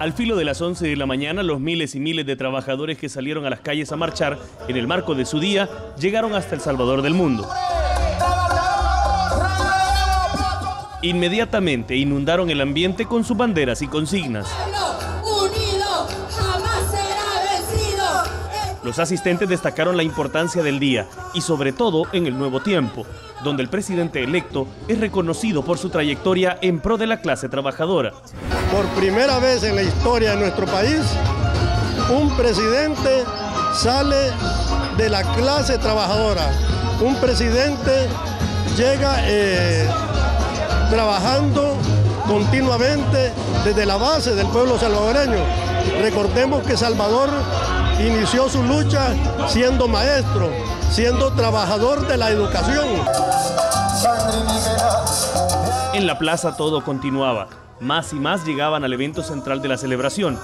Al filo de las 11 de la mañana, los miles y miles de trabajadores que salieron a las calles a marchar en el marco de su día llegaron hasta El Salvador del Mundo. Inmediatamente inundaron el ambiente con sus banderas y consignas. Los asistentes destacaron la importancia del día y sobre todo en el nuevo tiempo, donde el presidente electo es reconocido por su trayectoria en pro de la clase trabajadora. Por primera vez en la historia de nuestro país, un presidente sale de la clase trabajadora. Un presidente llega eh, trabajando continuamente desde la base del pueblo salvadoreño. Recordemos que Salvador inició su lucha siendo maestro, siendo trabajador de la educación. En la plaza todo continuaba. Más y más llegaban al evento central de la celebración.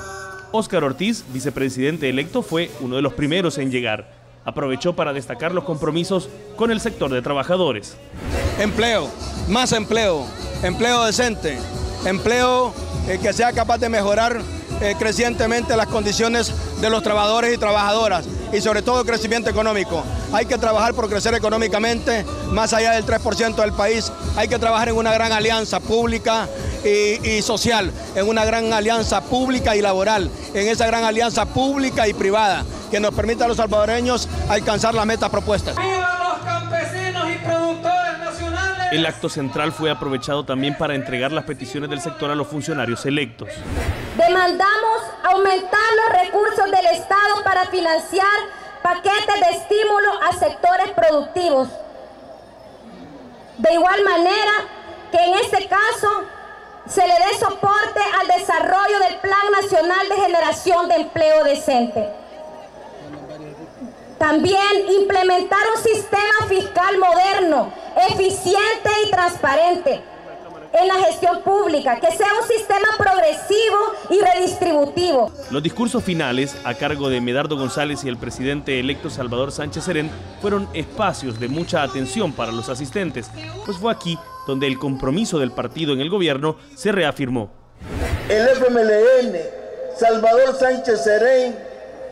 Óscar Ortiz, vicepresidente electo, fue uno de los primeros en llegar. Aprovechó para destacar los compromisos con el sector de trabajadores. Empleo, más empleo, empleo decente, empleo eh, que sea capaz de mejorar eh, crecientemente las condiciones de los trabajadores y trabajadoras y sobre todo el crecimiento económico. Hay que trabajar por crecer económicamente más allá del 3% del país. Hay que trabajar en una gran alianza pública y, y, social, en una gran alianza pública y laboral, en esa gran alianza pública y privada que nos permita a los salvadoreños alcanzar las metas propuestas. El acto central fue aprovechado también para entregar las peticiones del sector a los funcionarios electos. Demandamos aumentar los recursos del Estado para financiar paquetes de estímulo a sectores productivos. De igual manera que en este caso se le dé soporte al desarrollo del Plan Nacional de Generación de Empleo Decente. También implementar un sistema fiscal moderno, eficiente y transparente en la gestión pública, que sea un sistema progresivo y redistributivo. Los discursos finales, a cargo de Medardo González y el presidente electo Salvador Sánchez Serén, fueron espacios de mucha atención para los asistentes, pues fue aquí donde el compromiso del partido en el gobierno se reafirmó. El FMLN, Salvador Sánchez Serén,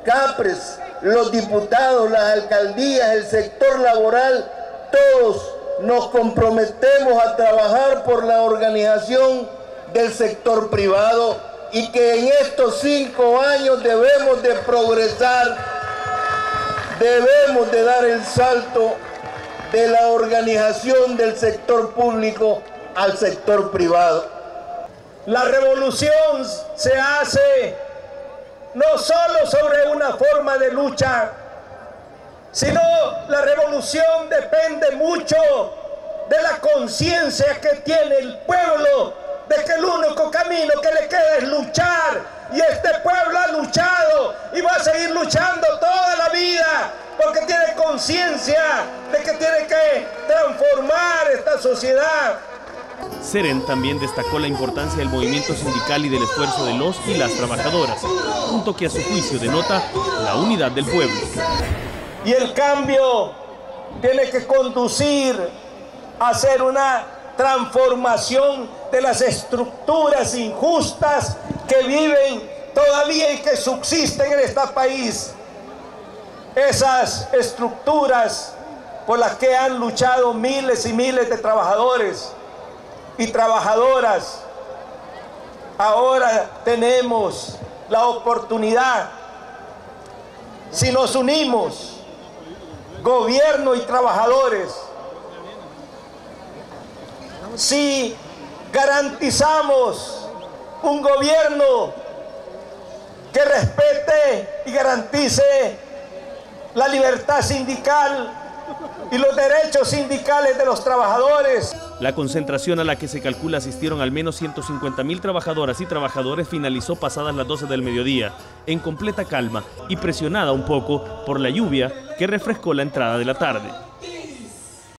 Capres, los diputados, las alcaldías, el sector laboral, todos nos comprometemos a trabajar por la organización del sector privado y que en estos cinco años debemos de progresar, debemos de dar el salto de la organización del sector público al sector privado. La revolución se hace no solo sobre una forma de lucha, sino la revolución depende mucho de la conciencia que tiene el pueblo, de que el único camino que le queda es luchar. Y este pueblo ha luchado y va a seguir luchando toda la vida, porque tiene conciencia de que tiene que transformar esta sociedad. Seren también destacó la importancia del movimiento sindical y del esfuerzo de los y las trabajadoras, punto que a su juicio denota la unidad del pueblo. Y el cambio tiene que conducir a hacer una transformación de las estructuras injustas que viven todavía y que subsisten en este país. Esas estructuras por las que han luchado miles y miles de trabajadores y trabajadoras. Ahora tenemos la oportunidad, si nos unimos, gobierno y trabajadores, si garantizamos un gobierno que respete y garantice la libertad sindical y los derechos sindicales de los trabajadores. La concentración a la que se calcula asistieron al menos 150 mil trabajadoras y trabajadores finalizó pasadas las 12 del mediodía, en completa calma y presionada un poco por la lluvia que refrescó la entrada de la tarde.